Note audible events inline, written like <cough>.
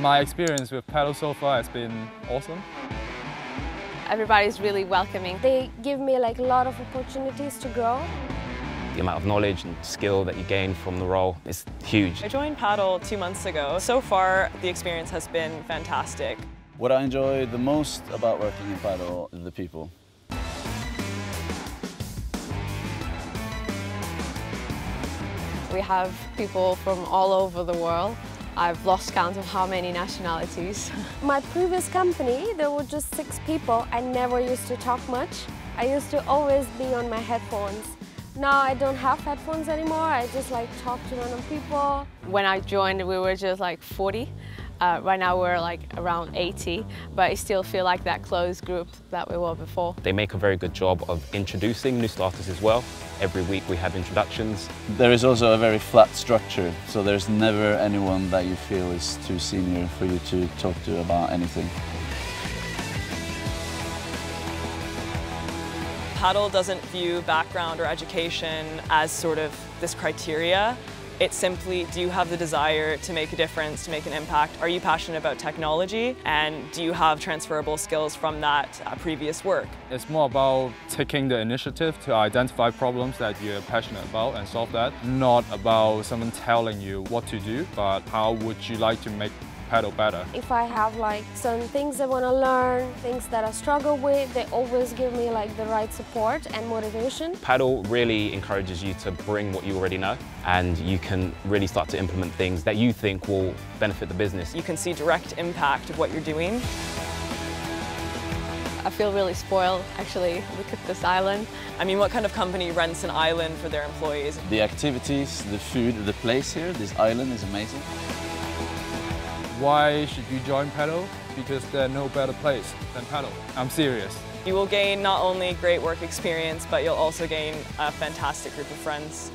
My experience with paddle so far has been awesome. Everybody's really welcoming. They give me like a lot of opportunities to grow. The amount of knowledge and skill that you gain from the role is huge. I joined Paddle two months ago. So far, the experience has been fantastic. What I enjoy the most about working in Paddle is the people. We have people from all over the world. I've lost count of how many nationalities. <laughs> My previous company, there were just six people. I never used to talk much. I used to always be on my headphones. Now I don't have headphones anymore. I just like talk to random people. When I joined, we were just like 40. Uh, right now we're like around 80, but I still feel like that close group that we were before. They make a very good job of introducing new starters as well. Every week we have introductions. There is also a very flat structure, so there's never anyone that you feel is too senior for you to talk to about anything. Paddle doesn't view background or education as sort of this criteria. It's simply, do you have the desire to make a difference, to make an impact? Are you passionate about technology? And do you have transferable skills from that uh, previous work? It's more about taking the initiative to identify problems that you're passionate about and solve that. Not about someone telling you what to do, but how would you like to make paddle better. If I have like some things I want to learn, things that I struggle with, they always give me like the right support and motivation. Paddle really encourages you to bring what you already know and you can really start to implement things that you think will benefit the business. You can see direct impact of what you're doing. I feel really spoiled, actually. Look at this island. I mean, what kind of company rents an island for their employees? The activities, the food, the place here, this island is amazing. Why should you join Paddle? Because there's no better place than Paddle. I'm serious. You will gain not only great work experience, but you'll also gain a fantastic group of friends.